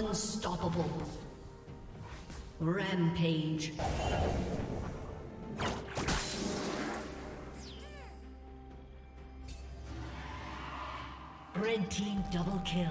Unstoppable. Rampage. Red team double kill.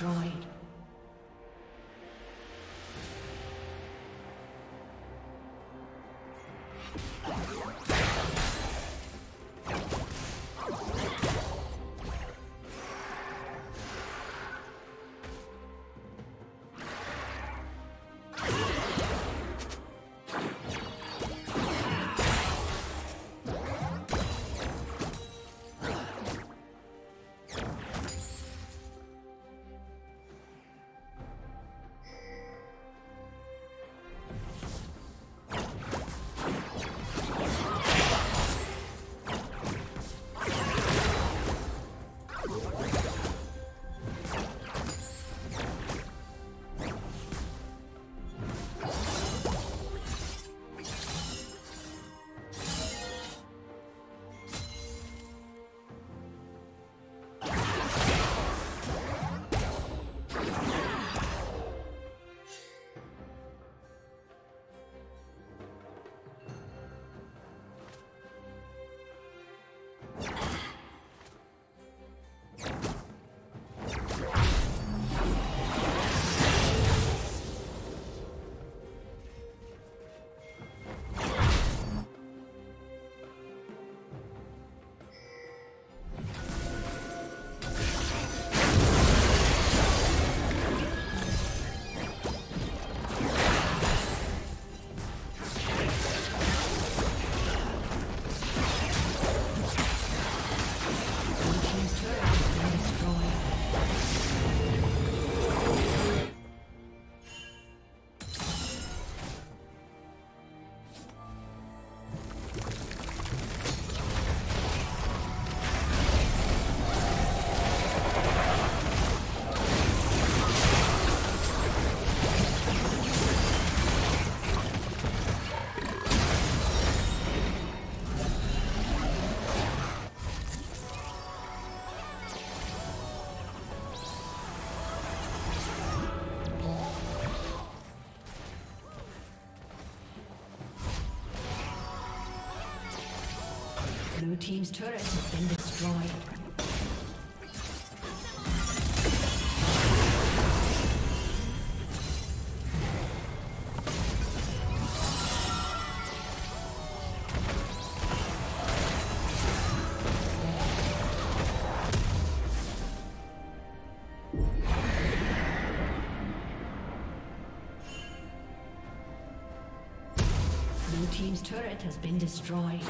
Destroyed. Team's turret has been destroyed. Blue team's turret has been destroyed.